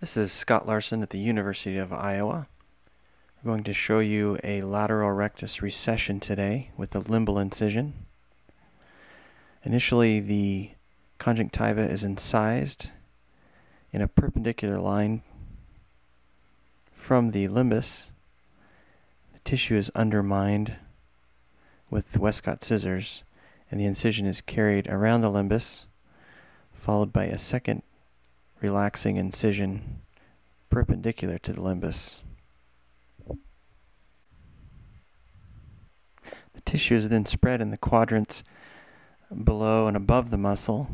This is Scott Larson at the University of Iowa. I'm going to show you a lateral rectus recession today with a limbal incision. Initially, the conjunctiva is incised in a perpendicular line from the limbus. The tissue is undermined with Westcott scissors, and the incision is carried around the limbus, followed by a second relaxing incision perpendicular to the limbus. The tissue is then spread in the quadrants below and above the muscle.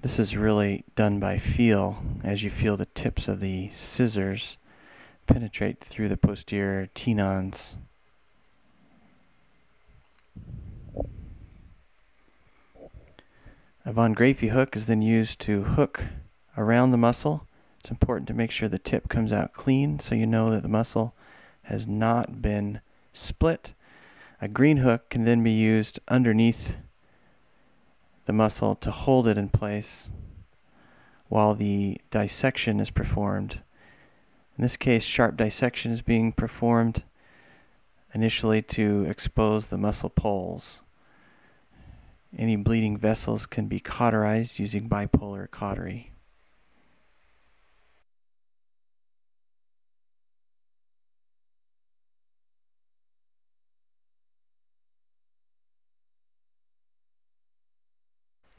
This is really done by feel as you feel the tips of the scissors penetrate through the posterior Tenon's. A von Graefe hook is then used to hook around the muscle. It's important to make sure the tip comes out clean so you know that the muscle has not been split. A green hook can then be used underneath the muscle to hold it in place while the dissection is performed. In this case, sharp dissection is being performed initially to expose the muscle poles. Any bleeding vessels can be cauterized using bipolar cautery.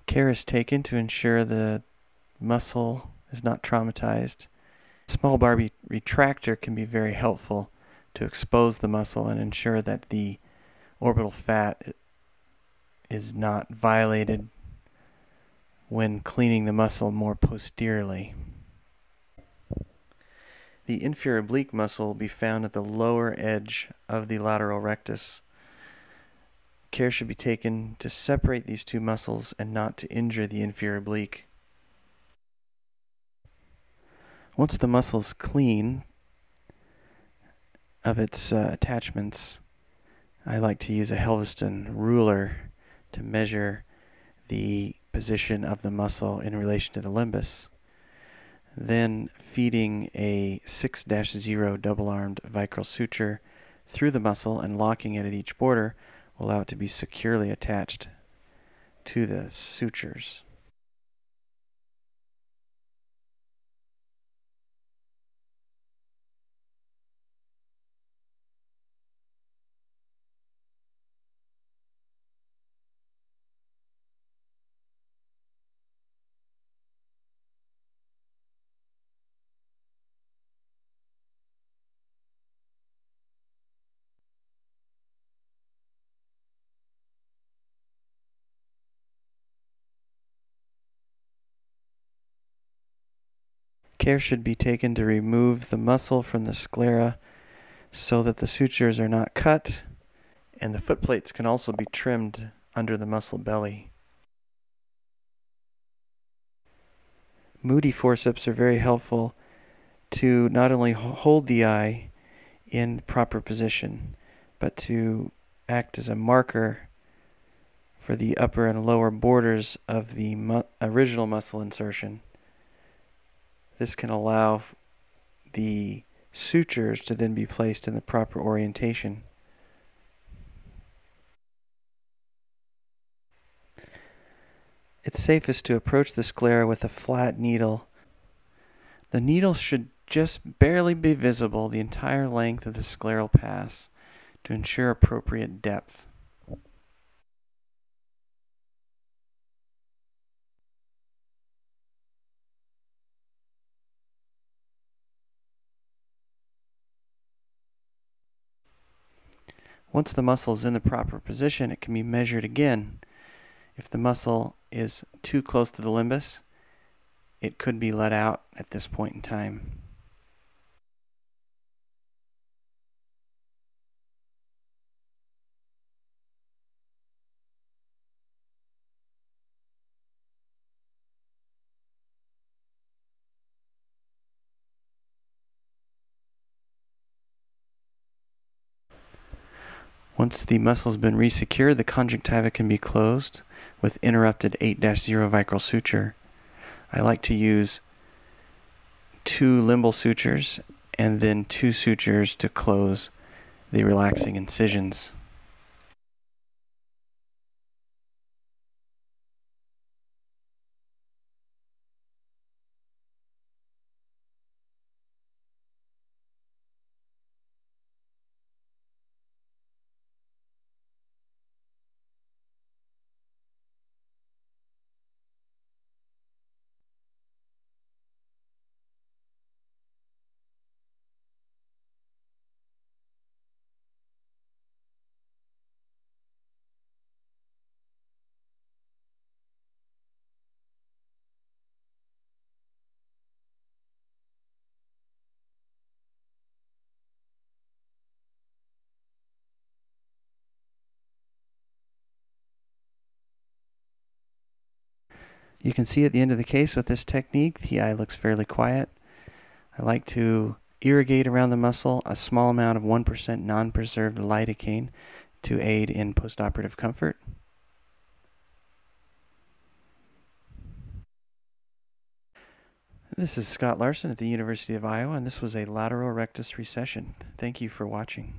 Care is taken to ensure the muscle is not traumatized. Small Barbie retractor can be very helpful to expose the muscle and ensure that the orbital fat is not violated when cleaning the muscle more posteriorly. The inferior oblique muscle will be found at the lower edge of the lateral rectus. Care should be taken to separate these two muscles and not to injure the inferior oblique. Once the muscle is clean of its uh, attachments, I like to use a Helveston ruler to measure the position of the muscle in relation to the limbus. Then feeding a 6-0 double-armed vicryl suture through the muscle and locking it at each border will allow it to be securely attached to the sutures. Care should be taken to remove the muscle from the sclera so that the sutures are not cut and the foot plates can also be trimmed under the muscle belly. Moody forceps are very helpful to not only hold the eye in proper position, but to act as a marker for the upper and lower borders of the mu original muscle insertion. This can allow the sutures to then be placed in the proper orientation. It's safest to approach the sclera with a flat needle. The needle should just barely be visible the entire length of the scleral pass to ensure appropriate depth. Once the muscle is in the proper position, it can be measured again. If the muscle is too close to the limbus, it could be let out at this point in time. Once the muscle has been resecured, the conjunctiva can be closed with interrupted 8-0 vicryl suture. I like to use two limbal sutures and then two sutures to close the relaxing incisions. You can see at the end of the case with this technique, the eye looks fairly quiet. I like to irrigate around the muscle a small amount of 1% non-preserved lidocaine to aid in postoperative comfort. This is Scott Larson at the University of Iowa, and this was a lateral rectus recession. Thank you for watching.